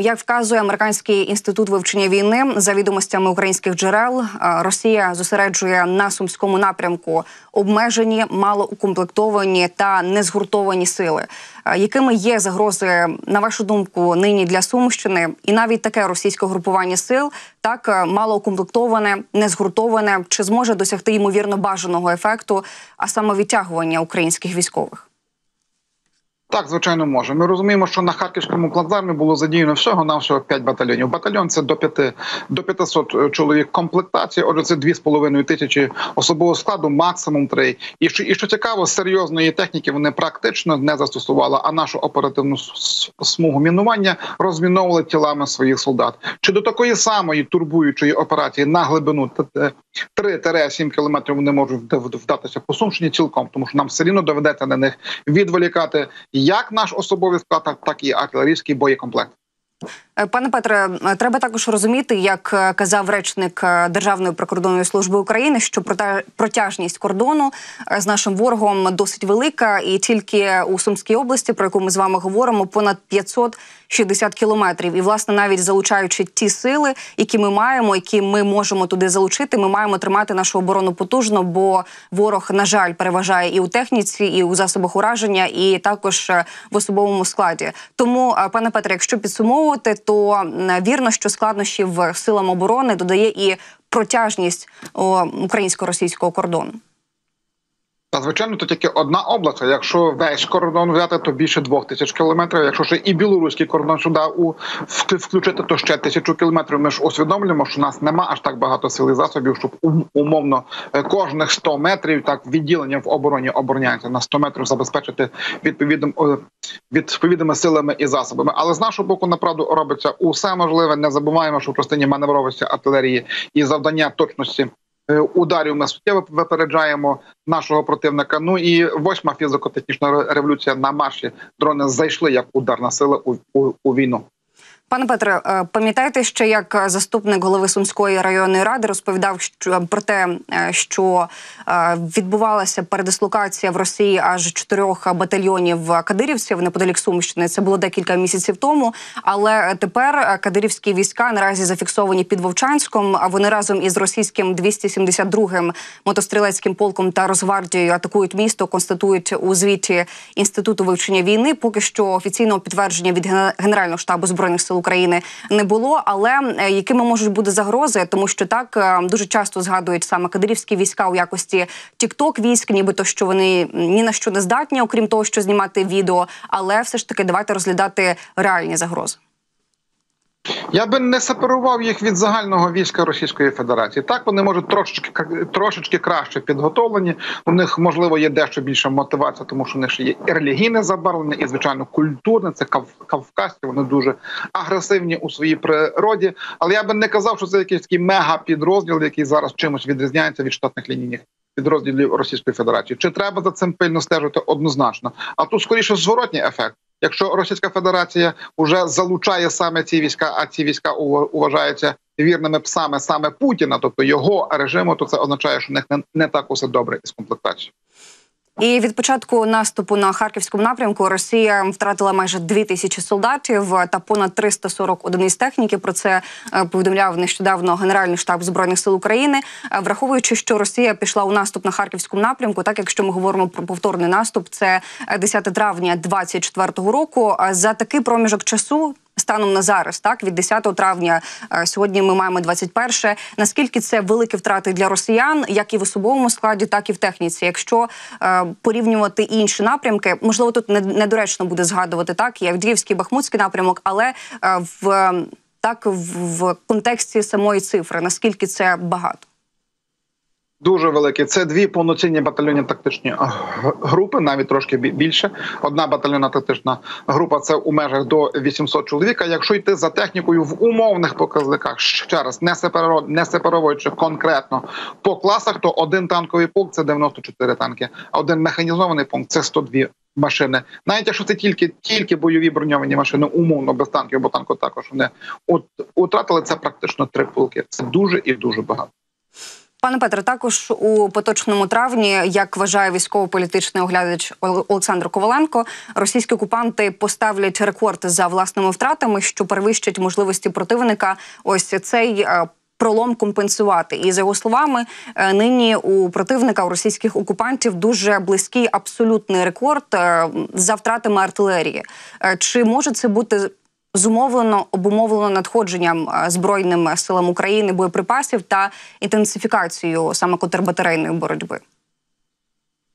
Як вказує американський інститут вивчення війни за відомостями українських джерел, Росія зосереджує на сумському напрямку обмежені, малоукомплектовані та незгуртовані сили. Якими є загрози на вашу думку нині для Сумщини, і навіть таке російське групування сил так малоукомплектоване, незгуртоване, чи зможе досягти ймовірно бажаного ефекту, а саме відтягування українських військових? Так, звичайно, може. Ми розуміємо, що на харківському плацдармі було задіяно всього на всього 5 батальйонів. Батальйон це до 5, до 500 е, чоловік комплектації. Отже, це 2,5 тисячі особового складу, максимум 3. І що і що цікаво, серйозної техніки вони практично не застосували. А нашу оперативну смугу мінування розміновували тілами своїх солдат. Чи до такої самої турбуючої операції на глибину 3-7 кілометрів вони можуть вдатися по Сумщині цілком, тому що нам все рівно доведеться на них відволікати як наш особовий склад, так і артилерійський боєкомплект. Е, пане Петре, е, треба також розуміти, як е, казав речник Державної прикордонної служби України, що протяжність кордону з нашим ворогом досить велика, і тільки у Сумській області, про яку ми з вами говоримо, понад 560 кілометрів. І власне навіть залучаючи ті сили, які ми маємо, які ми можемо туди залучити, ми маємо тримати нашу оборону потужно, бо ворог, на жаль, переважає і у техніці, і у засобах ураження, і також в особовому складі. Тому, пане Петре, якщо підсумовувати то вірно, що складнощів силам оборони додає і протяжність українсько-російського кордону. Та звичайно, то тільки одна область. Якщо весь кордон взяти, то більше двох тисяч кілометрів. Якщо ще і білоруський кордон сюди у включити, то ще тисячу кілометрів. Ми ж усвідомлюємо, що у нас нема аж так багато сил і засобів, щоб умовно е, кожних 100 метрів так відділення в обороні обороняється на 100 метрів забезпечити відповідним е, відповідними силами і засобами. Але з нашого боку, направду робиться усе можливе. Не забуваємо, що в частині маневровості артилерії і завдання точності. Е, ударів ми суттєво випереджаємо нашого противника. Ну і восьма фізико-технічна революція на марші дрони зайшли як ударна сила у, у, у війну. Пане Петре, е, пам'ятаєте ще, як заступник голови Сумської районної ради розповідав що про те, е, що е, відбувалася передислокація в Росії аж чотирьох батальйонів кадирівців неподалік Сумщини. Це було декілька місяців тому. Але тепер кадирівські війська наразі зафіксовані під Вовчанськом. А вони разом із російським 272-м мотострілецьким полком та Росгвардією атакують місто, констатують у звіті інституту вивчення війни. Поки що офіційного підтвердження від Генерального штабу збройних сил. України не було. Але е, якими можуть бути загрози, тому що так е, дуже часто згадують саме кадирівські війська у якості тікток військ, нібито що вони ні на що не здатні, окрім того, що знімати відео, але все ж таки давайте розглядати реальні загрози. Я би не сепарував їх від загального війська Російської Федерації. Так вони можуть трошечки трошечки краще підготовлені. У них можливо є дещо більша мотивація, тому що у них ще є і релігійне забарвлення, і звичайно культурне. Це кавказці. Вони дуже агресивні у своїй природі. Але я би не казав, що це якийсь такий мега підрозділ, який зараз чимось відрізняється від штатних лінійних підрозділів Російської Федерації. Чи треба за цим пильно стежити однозначно? А тут скоріше зворотній ефект. Якщо Російська Федерація вже залучає саме ці війська, а ці війська вважаються вірними псами саме Путіна, тобто його режиму, то це означає, що в них не, так усе добре із комплектацією. І від початку наступу на харківському напрямку Росія втратила майже дві тисячі солдатів та понад 340 одиниць техніки. Про це е, повідомляв нещодавно Генеральний штаб збройних сил України, е, враховуючи, що Росія пішла у наступ на харківському напрямку. Так якщо ми говоримо про повторний наступ, це 10 травня 2024 року. За такий проміжок часу станом на зараз, так від 10 травня е, сьогодні ми маємо 21. Наскільки це великі втрати для росіян, як і в особовому складі, так і в техніці. Якщо е, порівнювати інші напрямки, можливо, тут недоречно буде згадувати так, як Авдіївський Бахмутський напрямок, але е, в так в контексті самої цифри, наскільки це багато. Дуже великі. Це дві повноцінні батальйонні тактичні групи, навіть трошки більше. Одна батальйонна тактична група це у межах до 800 чоловіка. Якщо йти за технікою в умовних показниках, ще раз не сепаро, не сепаровуючи конкретно по класах, то один танковий пункт це 94 танки, а один механізований пункт це 102 машини. Навіть якщо це тільки тільки бойові броньовані машини, умовно без танків, бо танку також вони от, утратили це практично три полки. Це дуже і дуже багато. Пане Петре, також у поточному травні, як вважає військово-політичний оглядач Олександр Коваленко, російські окупанти поставлять рекорд за власними втратами, що перевищать можливості противника. Ось цей е, пролом компенсувати. І за його словами, е, нині у противника у російських окупантів дуже близький абсолютний рекорд е, за втратами артилерії. Чи може це бути зумовлено обумовлено надходженням е, збройним силам України боєприпасів та інтенсифікацією саме контрбатарейної боротьби?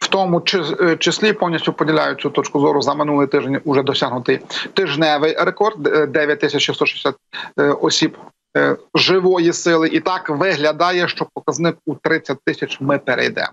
В тому е, числі повністю поділяють цю точку зору за минулий тиждень уже досягнутий тижневий рекорд е, 9660 е, осіб живої сили. І так виглядає, що показник у 30 тисяч ми перейдемо.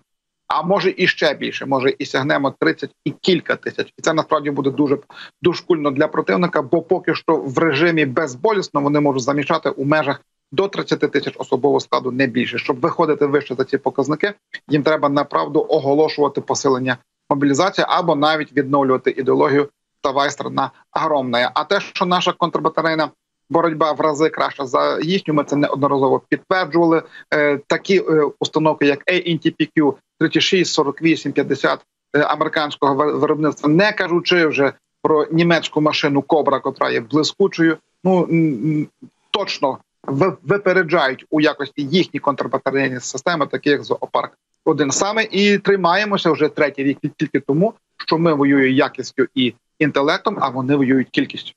А може і ще більше, може і сягнемо 30 і кілька тисяч. І це насправді буде дуже дошкульно для противника, бо поки що в режимі безболісно вони можуть замішати у межах до 30 тисяч особового складу, не більше. Щоб виходити вище за ці показники, їм треба направду оголошувати посилення мобілізації або навіть відновлювати ідеологію «Давай страна огромна». А те, що наша контрбатарейна боротьба в рази краща за їхню, ми це неодноразово підтверджували. Е, такі е, установки, як ANTPQ 36, 48, 50 е, американського виробництва, не кажучи вже про німецьку машину Кобра, котра є блискучою. Ну точно випереджають у якості їхні контрбатарейні системи, такі як зоопарк. Один саме і тримаємося вже третій рік тільки тому, що ми воюємо якістю і інтелектом, а вони воюють кількістю.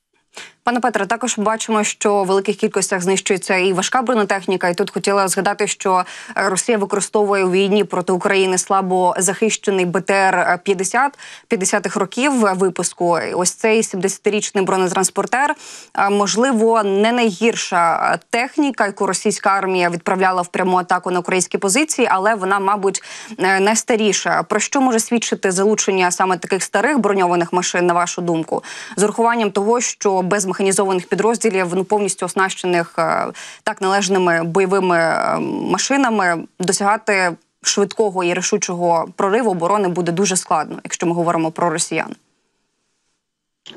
Пане Петре, також бачимо, що в великих кількостях знищується і важка бронетехніка. І тут хотіла згадати, що Росія використовує у війні проти України слабо захищений БТР 50 50-х років випуску. Ось цей 70-річний бронетранспортер, можливо, не найгірша техніка, яку російська армія відправляла в пряму атаку на українські позиції, але вона, мабуть, е, найстаріша. Про що може свідчити залучення саме таких старих броньованих машин, на вашу думку, з урахуванням того, що без механізованих підрозділів, ну повністю оснащених е, так належними бойовими е, машинами, досягати швидкого і рішучого прориву оборони буде дуже складно, якщо ми говоримо про росіян.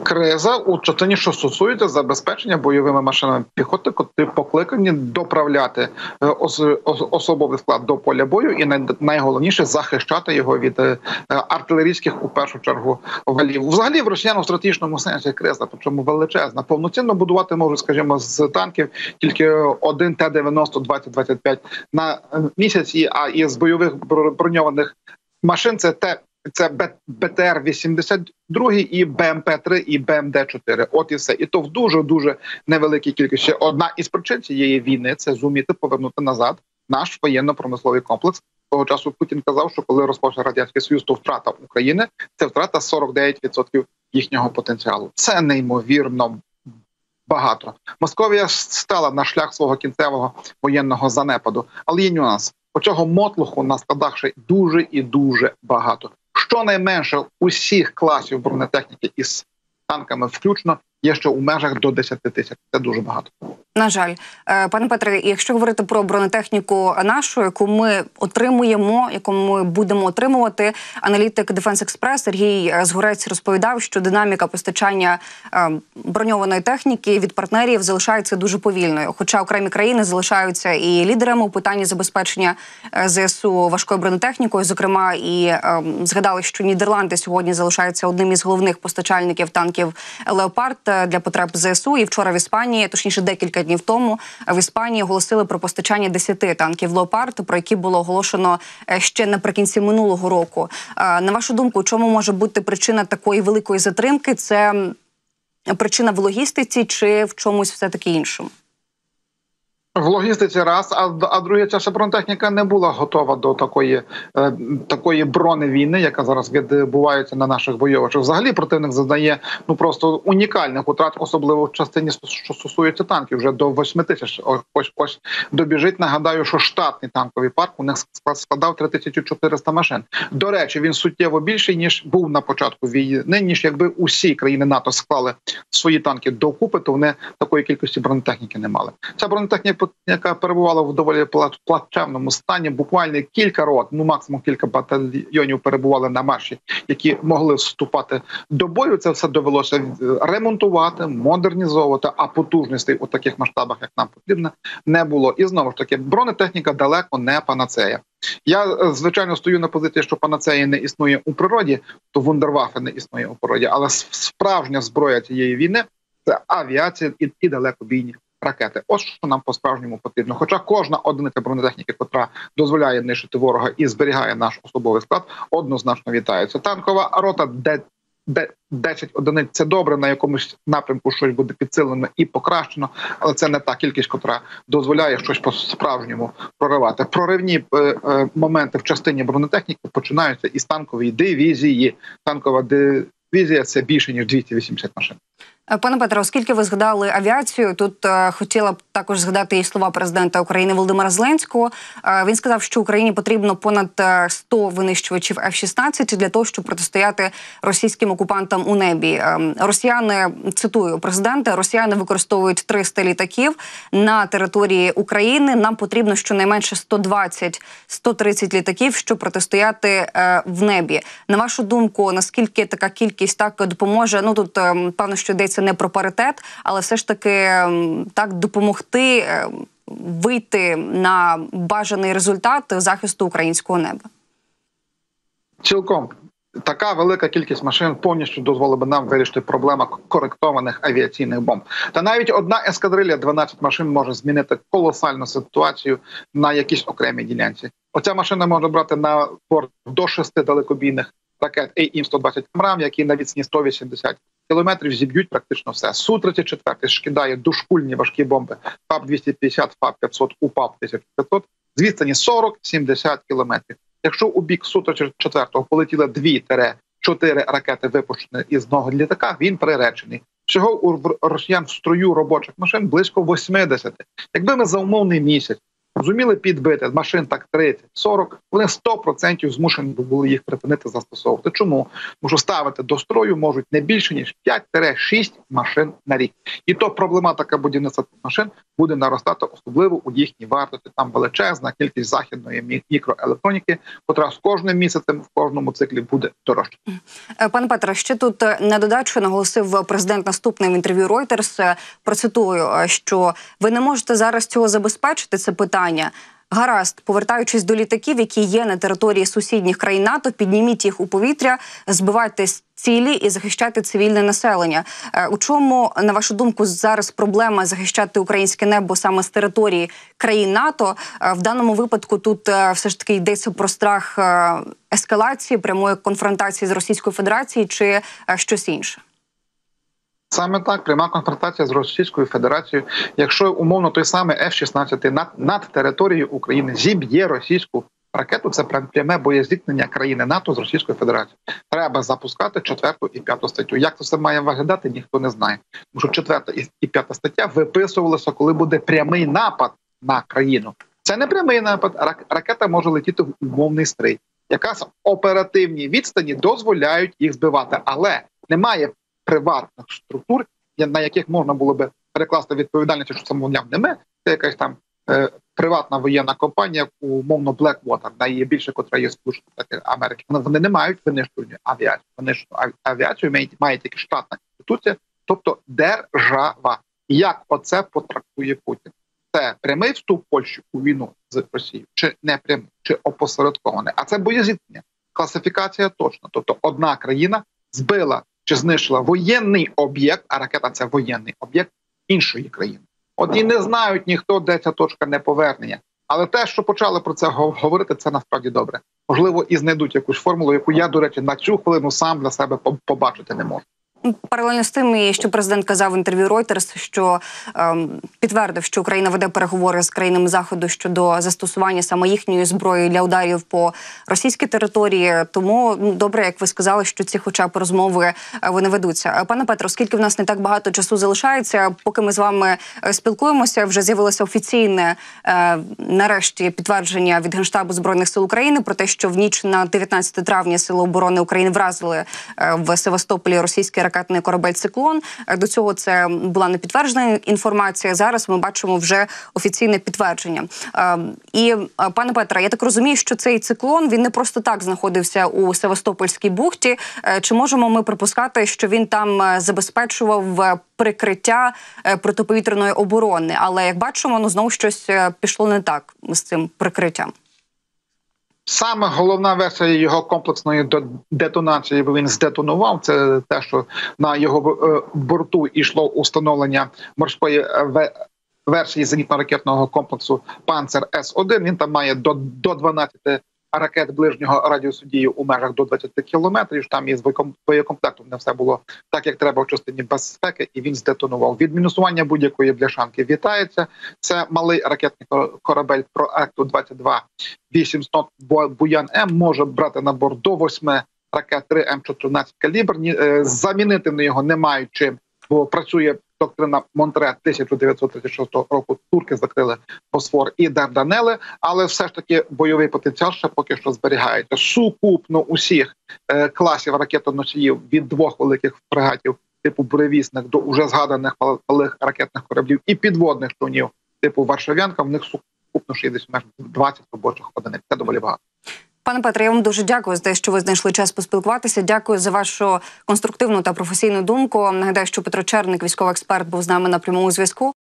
Криза у частині, що стосується забезпечення бойовими машинами піхоти, котрі покликані доправляти е, ос- ос- особовий склад до поля бою, і найголовніше захищати його від е, артилерійських у першу чергу валів. Взагалі в росіян стратегічному сенсі криза, причому величезна. Повноцінно будувати можуть, скажімо, з танків тільки один Т-90 20-25 на е, місяць, а із бойових броньованих машин це те. Це БТР 82 і БМП 3 і БМД 4 От і все. І то в дуже дуже невеликій кількості. Одна із причин цієї війни це зуміти повернути назад наш воєнно-промисловий комплекс. Того часу Путін казав, що коли розпався радянський союз, то втрата України це втрата 49% їхнього потенціалу. Це неймовірно багато. Московія стала на шлях свого кінцевого воєнного занепаду, але є нюанс. Оцього мотлуху на складах ще дуже і дуже багато. Щонайменше усіх класів бронетехніки із танками включно є ще у межах до 10 тисяч. Це дуже багато. На жаль, Е, пане Петре, якщо говорити про бронетехніку нашу, яку ми отримуємо, яку ми будемо отримувати, аналітик Defense Express Сергій е, Згорець розповідав, що динаміка постачання е, броньованої техніки від партнерів залишається дуже повільною. Хоча окремі країни залишаються і лідерами у питанні забезпечення ЗСУ важкою бронетехнікою. Зокрема, і згадали, що Нідерланди сьогодні залишаються одним із головних постачальників танків Леопард для потреб ЗСУ. І вчора в Іспанії, точніше, декілька днів тому в Іспанії оголосили про постачання 10 танків Леопард, про які було оголошено е, ще наприкінці минулого року. Е, На вашу думку, чому може бути причина такої великої затримки? Це причина в логістиці чи в чомусь все таки іншому? В логістиці раз, а, а друге, ця бронетехніка не була готова до такої е, такої броневійни, яка зараз відбувається на наших бойовичах. Взагалі противник задає ну просто унікальних утрат, особливо в частині що стосується танків. Вже до 8 тисяч. Ось ось добіжить. Нагадаю, що штатний танковий парк у них складав 3400 машин. До речі, він суттєво більший ніж був на початку війни. Ніж якби усі країни НАТО склали свої танки докупи, то вони такої кількості бронетехніки не мали. Ця бронетехніка яка перебувала в доволі плачевному стані. Буквально кілька рот, ну максимум кілька батальйонів перебували на марші, які могли вступати до бою. Це все довелося е, ремонтувати, модернізовувати. А потужностей у таких масштабах, як нам потрібно, не було. І знову ж таки, бронетехніка далеко не панацея. Я е, звичайно стою на позиції, що панацеї не існує у природі, то вундервафи не існує у природі, але справжня зброя цієї війни це авіація і, і далекобійні ракети. Ось що нам по справжньому потрібно. Хоча кожна одиниця бронетехніки, яка дозволяє нищити ворога і зберігає наш особовий склад, однозначно вітається. Танкова рота, де де 10 одиниць це добре, на якомусь напрямку щось буде підсилено і покращено, але це не та кількість, яка дозволяє щось по справжньому проривати. Проривні е, е, моменти в частині бронетехніки починаються із танкової дивізії. Танкова дивізія це більше ніж 280 машин. Е, Пане Петро, оскільки ви згадали авіацію, тут е, хотіла б також згадати і слова президента України Володимира Зеленського. Е, він сказав, що Україні потрібно понад е, 100 винищувачів F-16 для того, щоб протистояти російським окупантам у небі. Е, росіяни цитую президента: Росіяни використовують 300 літаків на території України. Нам потрібно щонайменше 120-130 літаків, щоб протистояти е, в небі. На вашу думку, наскільки така кількість так допоможе? Ну тут е, певно, що йдеться не про паритет, але все ж таки так допомогти е, вийти на бажаний результат захисту українського неба. Цілком така велика кількість машин повністю дозволила би нам вирішити проблему коректованих авіаційних бомб. Та навіть одна ескадрилья 12 машин може змінити колосальну ситуацію на якійсь окремій ділянці. Оця машина може брати на борт до шести далекобійних ракет AIM-120 МРАМ, які на відстані 180 кілометрів зіб'ють практично все. су 34 шкідає дошкульні важкі бомби ФАП 250 ФАП 500 УПАП 1500 з відстані 40-70 кілометрів. Якщо у бік су 34 полетіли 2-4 ракети, випущені із одного літака, він приречений. Всього у росіян в строю робочих машин близько 80. Якби ми за умовний місяць зуміли підбити машин так 30-40, вони 100% змушені були їх припинити застосовувати. Чому? Тому що ставити до строю можуть не більше ніж 5-6 машин на рік. І то проблематика будівництва машин буде наростати, особливо у їхній вартості. Там величезна кількість західної мі- мікроелектроніки, котра з кожним місяцем в кожному циклі буде дорожче. Е, Пане Петре, ще тут е, на додачу наголосив президент наступним інтерв'ю Reuters, е, Процитую, е, що ви не можете зараз цього забезпечити. Це питання. Гаразд, повертаючись до літаків, які є на території сусідніх країн НАТО, підніміть їх у повітря, збивайте цілі і захищайте цивільне населення. Е, У чому, на вашу думку, зараз проблема захищати українське небо саме з території країн НАТО? Е, В даному випадку тут е, все ж таки йдеться про страх ескалації, прямої конфронтації з Російською Федерацією чи щось інше. Саме так пряма конфронтація з Російською Федерацією. Якщо умовно той самий F-16 над, над територією України зіб'є російську ракету, це пряме боєзіткнення країни НАТО з Російською Федерацією. Треба запускати четверту і п'яту статтю. Як це все має виглядати, ніхто не знає. Тому що четверта і- п'ята стаття виписувалися, коли буде прямий напад на країну. Це не прямий напад. рак- Ракета може летіти в умовний стрій. Якраз оперативні відстані дозволяють їх збивати, але немає приватних структур, на яких можна було би перекласти відповідальність, що це мовляв не ми, це якась там е, приватна воєнна компанія, умовно Blackwater, на її більше, котра є Сполучені Штати Америки. Вони, не мають винищувальної авіації. Винищувальну ав- авіацію має, має тільки штатна інституція, тобто держава. Як оце потрактує Путін? Це прямий вступ Польщі у війну з Росією, чи не прямий, чи опосередкований. А це боєзіткнення. Класифікація точна. Тобто, одна країна збила чи знищила воєнний об'єкт, а ракета це воєнний об'єкт іншої країни. От і не знають ніхто, де ця точка неповернення. Але те, що почали про це гов- говорити, це насправді добре. Можливо, і знайдуть якусь формулу, яку я, до речі, на цю хвилину сам для себе побачити не можу. Паралельно з тим, що президент казав в інтерв'ю Reuters, що ем, підтвердив, що Україна веде переговори з країнами заходу щодо застосування саме їхньої зброї для ударів по російській території. Тому ну, добре, як ви сказали, що ці, хоча б розмови е, вони ведуться. Е, Пане Петро, оскільки в нас не так багато часу залишається, поки ми з вами е, спілкуємося, вже з'явилося офіційне е, нарешті підтвердження від генштабу збройних сил України про те, що в ніч на 19 травня сили оборони України вразили е, в Севастополі російські ракети ракетний корабель Циклон. Е, До цього це була не підтверджена інформація. Зараз ми бачимо вже офіційне підтвердження. Е, І е, пане Петре, я так розумію, що цей циклон він не просто так знаходився у Севастопольській бухті. Чи можемо ми припускати, що він там забезпечував прикриття протиповітряної оборони? Але як бачимо, ну знову щось пішло не так з цим прикриттям. Саме головна версія його комплексної детонації, бо він здетонував. Це те, що на його е, борту йшло установлення морської е, ве- версії зенітно-ракетного комплексу Панцер С 1 Він там має до 12 ракет ближнього радіусу дії у межах до 20 кілометрів. Там із боєком- боєкомплектом не все було так, як треба в частині безпеки, і він здетонував. Відмінусування будь-якої бляшанки вітається. Це малий ракетний корабель проекту 22 800 Бо- Буян М може брати на борт до 8 ракет 3 М14 калібр. Ні, е, Замінити на його не мають чим, бо працює доктрина Монтре 1936 року. Турки закрили Босфор і Дарданели, але все ж таки бойовий потенціал ще поки що зберігається. Сукупно усіх е, класів ракетоносіїв від двох великих фрегатів типу буревісник до уже згаданих мал- малих ракетних кораблів і підводних човнів типу Варшавянка. В них сукупно ще є десь майже 20 робочих одиниць. Це доволі багато. Пане Петре, я вам дуже дякую за те, що ви знайшли час поспілкуватися. Дякую за вашу конструктивну та професійну думку. Нагадаю, що Петро Черник, військовий експерт, був з нами на прямому зв'язку.